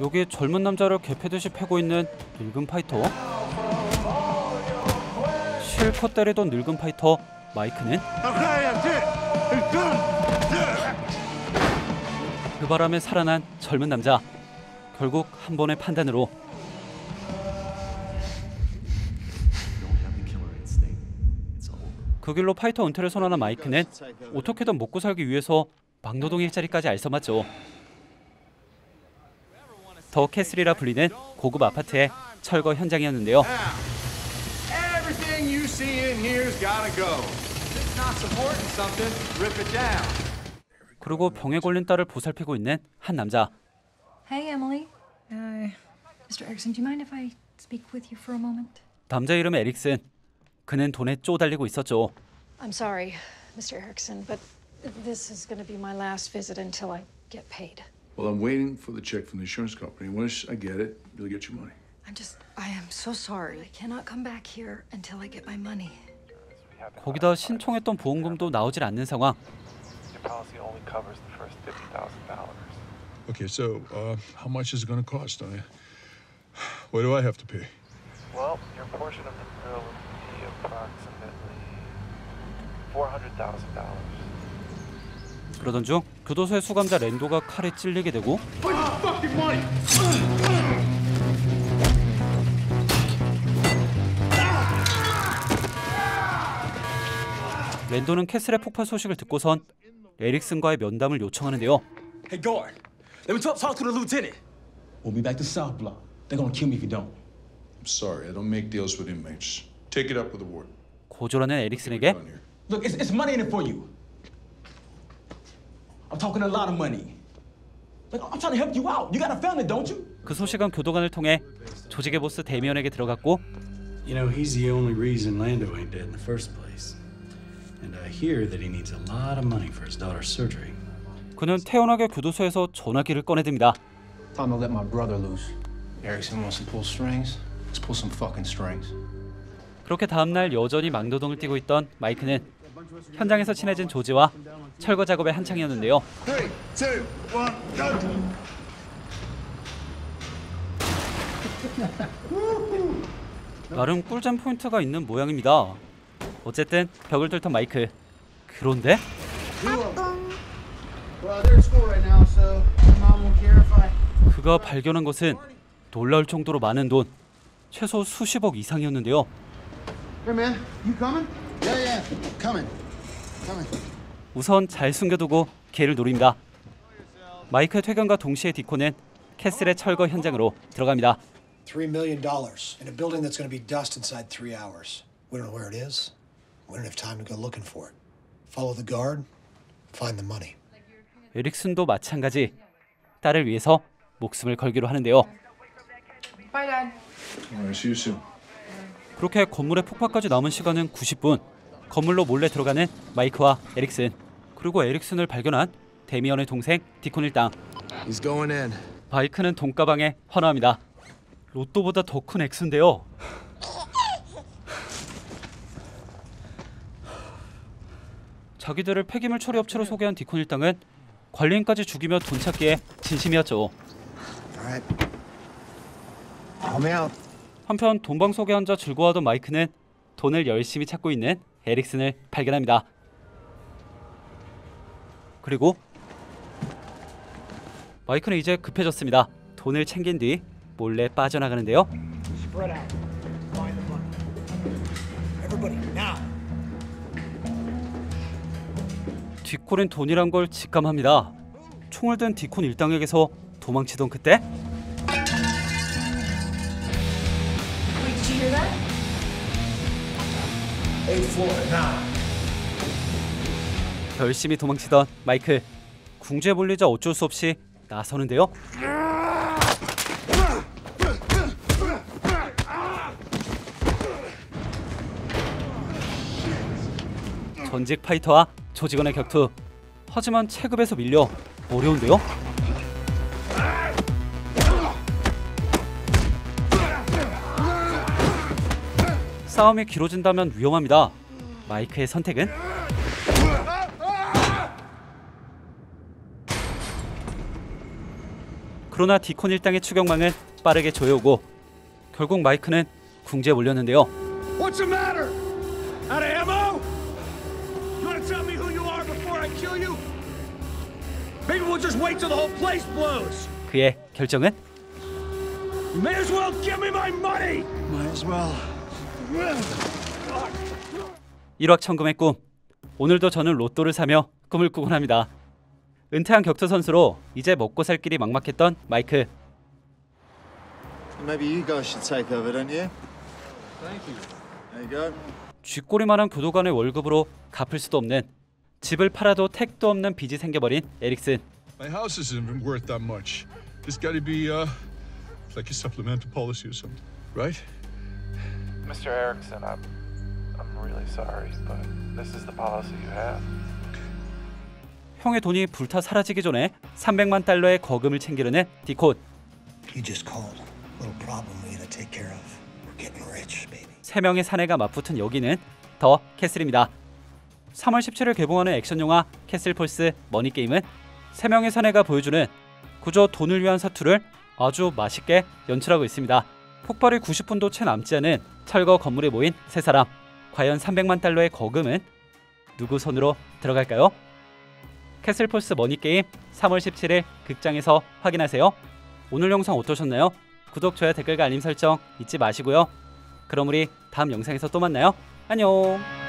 여기 젊은 남자를 개패듯이 패고 있는 늙은 파이터. 실컷 때리던 늙은 파이터 마이크는 그 바람에 살아난 젊은 남자. 결국 한 번의 판단으로 그 길로 파이터 은퇴를 선언한 마이크는 어떻게든 먹고 살기 위해서 막노동 일자리까지 알선맞죠. 더 캐슬이라 불리는 고급 아파트의 철거 현장이었는데요. 그리고 병에 걸린 딸을 보살피고 있는 한 남자. Hey, Emily. Uh, Mr. Erickson, do you mind if I speak with you for a moment? 남자 이름 에릭슨. 그는 돈에 쪼달리고 있었죠. I'm sorry, Mr. Erickson, but this is going to be my last visit until I get paid. Well, I'm waiting for the check from the insurance company. Once I get it, you'll get your money. I'm just, I am so sorry. I cannot come back here until I get my money. 거기다 신청했던 보험금도 나오질 않는 상황. Your policy only covers the first fifty thousand dollars. Okay, so uh, how much is it going to cost? I, what do I have to pay? Well, your portion of the bill would be approximately four hundred thousand dollars. 그러던 중 교도소의 수감자 랜도가 칼에 찔리게 되고 랜도는 캐슬의 폭발 소식을 듣고선 에릭슨과의 면담을 요청하는데요. Hey, guard. Let me talk, talk to the lieutenant. We'll be back to South Block. They're gonna kill me if you don't. I'm sorry, I don't make deals with inmates. Take it up with the warden. 고졸하는 에릭슨에게. Look, it's, it's money in it for you. I'm talking a lot of money. Look, I'm trying to help you out. You got a family, don't you? 그 소식은 교도관을 통해 조직의 보스 데미언에게 들어갔고 You know, he's the only reason Lando ain't dead in the first place. And I hear that he needs a lot of money for his daughter's surgery. 그는 태연하게 교도소에서 전화기를 꺼내듭니다. Time to let my brother loose. Erickson wants to pull strings. Let's pull some fucking strings. 그렇게 다음 날 여전히 망도동을 뛰고 있던 마이크는 현장에서 친해진 조지와 철거 작업에 한창이었는데요. Three, two, one, go! 나름 꿀잼 포인트가 있는 모양입니다. 어쨌든 벽을 뚫던 마이크. 그런데. 그가 발견한 것은 놀라울 정도로 많은 돈, 최소 수십억 이상이었는데요. Hey, man, 우선 잘 숨겨두고 기회를 노립니다. 마이크의 퇴근과 동시에 디코는 캐슬의 철거 현장으로 들어갑니다. Three million dollars in a building that's going to be dust inside three hours. We don't know where it is. We don't have time to go looking for it. Follow the guard, find the money. 에릭슨도 마찬가지. 딸을 위해서 목숨을 걸기로 하는데요. Bye, Dad. All right, see you soon. 그렇게 건물의 폭파까지 남은 시간은 90분. 건물로 몰래 들어가는 마이크와 에릭슨. 그리고 에릭슨을 발견한 데미언의 동생 디콘 일당. 바이크는 돈가방에 환호합니다. 로또보다 더큰 액수인데요. 자기들을 폐기물 처리 업체로 소개한 디콘 일당은 관리인까지 죽이며 돈 찾기에 진심이었죠. 한편 돈방 속에 앉아 즐거워하던 마이크는 돈을 열심히 찾고 있는 에릭슨을 발견합니다. 그리고 마이크는 이제 급해졌습니다. 돈을 챙긴 뒤 몰래 빠져나가는데요. 디콘은 돈이란 걸 직감합니다. 총을 든 디콘 일당에게서 도망치던 그때 열심히 도망치던 마이크 궁지에 몰리자 어쩔 수 없이 나서는데요. 전직 파이터와 조직원의 격투. 하지만 체급에서 밀려 어려운데요. 싸움이 길어진다면 위험합니다. 마이크의 선택은 그러나 디콘 일당의 추격망은 빠르게 조여오고 결국 마이크는 궁지에 몰렸는데요. What's the matter? Out of ammo? You want to tell me who you are before I kill you? Maybe we'll just wait till the whole place blows. 그의 결정은 You may as well give me my money. Might as well. 일확천금의 꿈. 오늘도 저는 로또를 사며 꿈을 꾸곤 합니다. 은퇴한 격투 선수로 이제 먹고 살 길이 막막했던 마이크. Maybe you guys should take over, don't you? Thank you. There you go. 쥐꼬리만한 교도관의 월급으로 갚을 수도 없는 집을 팔아도 택도 없는 빚이 생겨버린 에릭슨. My house isn't even worth that much. There's got to be uh, like a supplemental policy or something, right? Mr. Erickson, I'm, I'm really sorry, but this is the policy you have. 형의 돈이 불타 사라지기 전에 300만 달러의 거금을 챙기려는 디콘. You just called. Little problem we gotta take care of. We're getting rich, baby. 세 명의 사내가 맞붙은 여기는 더 캐슬입니다. 3월 17일 개봉하는 액션 영화 캐슬 폴스 머니 게임은 세 명의 사내가 보여주는 그저 돈을 위한 사투를 아주 맛있게 연출하고 있습니다. 폭발이 90분도 채 남지 않은 철거 건물에 모인 세 사람. 과연 300만 달러의 거금은 누구 손으로 들어갈까요? 캐슬 폴스 머니 게임 3월 17일 극장에서 확인하세요. 오늘 영상 어떠셨나요? 구독, 좋아요, 댓글과 알림 설정 잊지 마시고요. 그럼 우리 다음 영상에서 또 만나요. 안녕.